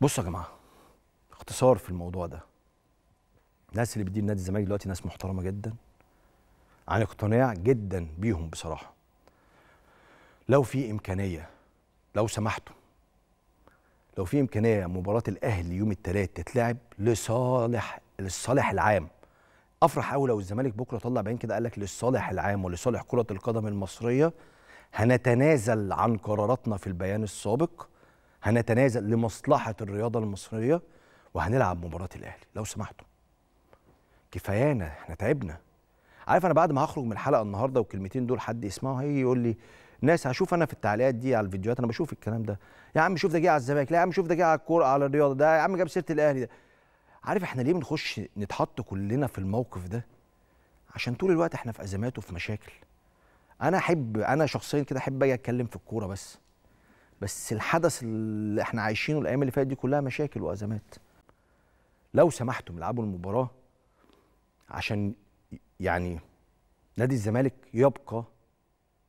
بصوا يا جماعة اختصار في الموضوع ده. الناس اللي بتدير نادي الزمالك دلوقتي ناس محترمة جدا عن اقتناع جدا بيهم بصراحة. لو في إمكانية لو سمحتوا لو في إمكانية مباراة الأهلي يوم الثلاث تتلعب لصالح للصالح العام. أفرح قوي لو الزمالك بكرة طلع بعين كده قال لك للصالح العام ولصالح كرة القدم المصرية. هنتنازل عن قراراتنا في البيان السابق. هنتنازل لمصلحة الرياضة المصرية وهنلعب مباراة الأهلي. لو سمحتوا كفايانا إحنا تعبنا. عارف أنا بعد ما هخرج من الحلقة النهارده والكلمتين دول حد يسمعه هيجي يقول لي ناس هشوف أنا في التعليقات دي على الفيديوهات أنا بشوف الكلام ده. يا عم شوف ده جه على الزمالك لا يا عم شوف ده جه على الكورة على الرياضة ده يا عم جاب سيرة الأهلي ده. عارف إحنا ليه بنخش نتحط كلنا في الموقف ده؟ عشان طول الوقت إحنا في أزمات وفي مشاكل. أنا أحب أنا شخصيا كده أحب أجي أتكلم في الكورة بس. بس الحدث اللي إحنا عايشينه الأيام اللي فاتت دي كلها مشاكل وأزمات. لو سمحتم العبوا المباراة عشان يعني نادي الزمالك يبقى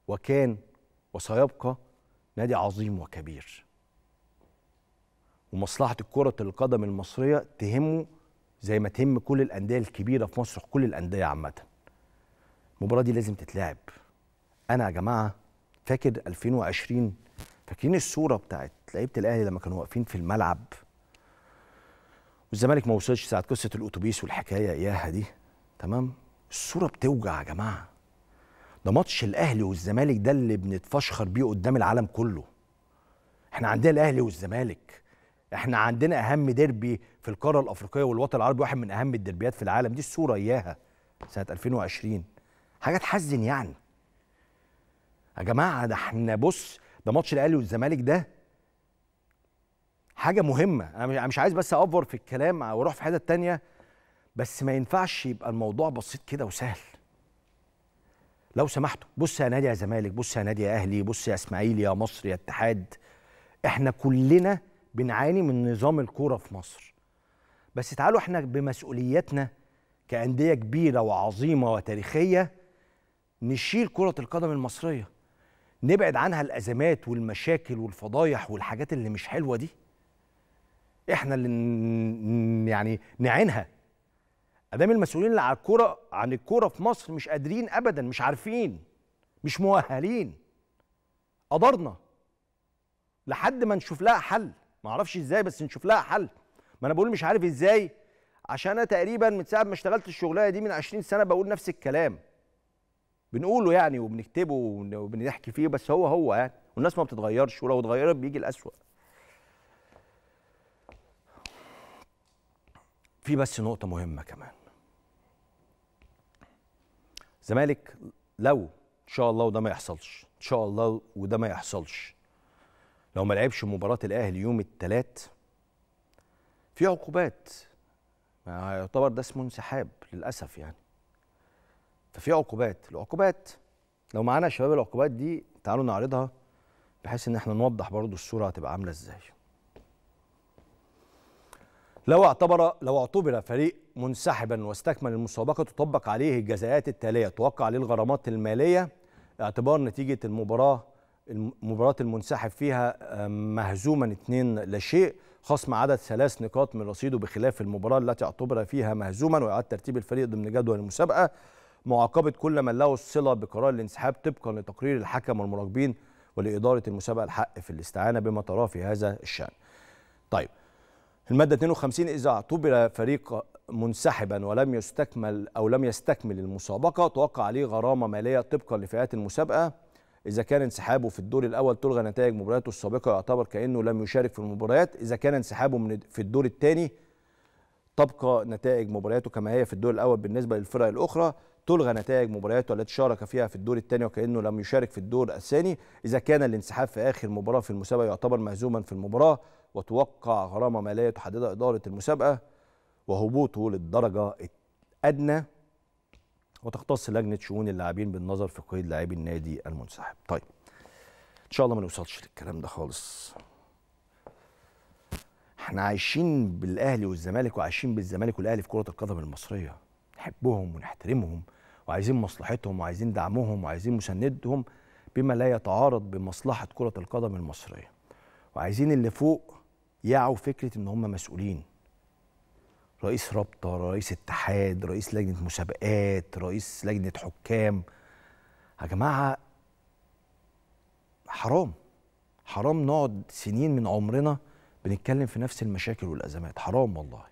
وكان وسيبقى نادي عظيم وكبير. ومصلحة كرة القدم المصرية تهمه زي ما تهم كل الأندية الكبيرة في مصر كل الأندية عامة. المباراة دي لازم تتلعب. أنا يا جماعة فاكر 2020 فاكرين الصورة بتاعت لعيبة الأهلي لما كانوا واقفين في الملعب؟ والزمالك ما وصلش ساعة قصة الأتوبيس والحكاية إياها دي. تمام؟ الصورة بتوجع يا جماعة. ده ماتش الأهلي والزمالك ده اللي بنتفشخر بيه قدام العالم كله. إحنا عندنا الأهلي والزمالك. إحنا عندنا أهم ديربي في القارة الأفريقية والوطن العربي واحد من أهم الديربيات في العالم. دي الصورة إياها سنة 2020 حاجة تحزن يعني. يا جماعة ده إحنا بص ده ماتش الأهلي والزمالك ده حاجة مهمة. أنا مش عايز بس أوفر في الكلام وأروح في حتة تانية بس ما ينفعش يبقى الموضوع بسيط كده وسهل. لو سمحتوا بص يا نادي يا زمالك بص يا نادي يا أهلي بص يا اسماعيلي يا مصر يا اتحاد. إحنا كلنا بنعاني من نظام الكورة في مصر. بس تعالوا إحنا بمسؤولياتنا كأندية كبيرة وعظيمة وتاريخية نشيل كرة القدم المصرية. نبعد عنها الأزمات والمشاكل والفضايح والحاجات اللي مش حلوة دي. إحنا اللي يعني نعينها. أدام المسؤولين اللي على الكوره عن الكوره في مصر مش قادرين ابدا مش عارفين مش مؤهلين. قدرنا. لحد ما نشوف لها حل. ما أعرفش إزاي بس نشوف لها حل. ما أنا بقول مش عارف إزاي. عشان أنا تقريبا من ساعة ما اشتغلت الشغلانة دي من 20 سنة بقول نفس الكلام. بنقوله يعني وبنكتبه وبنحكي فيه بس هو هو يعني والناس ما بتتغيرش ولو اتغيرت بيجي الأسوأ. في بس نقطة مهمة كمان. الزمالك لو إن شاء الله وده ما يحصلش إن شاء الله وده ما يحصلش. لو ما لعبش مباراة الأهلي يوم الثلاث في عقوبات. يعتبر ده اسمه انسحاب للأسف يعني. ففي عقوبات. العقوبات لو معانا شباب العقوبات دي تعالوا نعرضها بحيث إن إحنا نوضح برضو الصورة هتبقى عاملة إزاي. لو اعتبر لو اعتبر فريق منسحبا واستكمل المسابقة تطبق عليه الجزاءات التالية توقع عليه الغرامات المالية اعتبار نتيجة المباراة المباراه المنسحب فيها مهزوما اثنين لا شيء خصم عدد ثلاث نقاط من رصيده بخلاف المباراة التي اعتبر فيها مهزوما وإعادة ترتيب الفريق ضمن جدول المسابقة. معاقبة كل من له الصلة بقرار الانسحاب طبقا لتقرير الحكم والمراقبين ولإدارة المسابقة الحق في الاستعانة بما تراه في هذا الشأن. طيب المادة 52 إذا اعتبر فريق منسحبا ولم يستكمل أو لم يستكمل المسابقة توقع عليه غرامة مالية طبقا لفئات المسابقة إذا كان انسحابه في الدور الأول تلغى نتائج مبارياته السابقة يعتبر كأنه لم يشارك في المباريات إذا كان انسحابه في الدور الثاني تبقى نتائج مبارياته كما هي في الدور الأول بالنسبة للفرق الأخرى تلغى نتائج مبارياته التي شارك فيها في الدور الثاني وكأنه لم يشارك في الدور الثاني إذا كان الانسحاب في آخر مباراة في المسابقة يعتبر مهزوما في المباراة وتوقع غرامة ماليه تحددها إدارة المسابقة وهبوطه للدرجة الأدنى وتختص لجنة شؤون اللاعبين بالنظر في قيد لاعبي النادي المنسحب. طيب إن شاء الله ما نوصلش للكلام ده خالص. إحنا عايشين بالأهلي والزمالك وعايشين بالزمالك والأهلي في كرة القدم المصرية. نحبهم ونحترمهم وعايزين مصلحتهم وعايزين دعمهم وعايزين مساندهم بما لا يتعارض بمصلحة كرة القدم المصرية. وعايزين اللي فوق يعوا فكرة إن هم مسؤولين رئيس رابطة رئيس اتحاد رئيس لجنة مسابقات رئيس لجنة حكام يا جماعة حرام حرام نقعد سنين من عمرنا بنتكلم في نفس المشاكل والأزمات. حرام والله.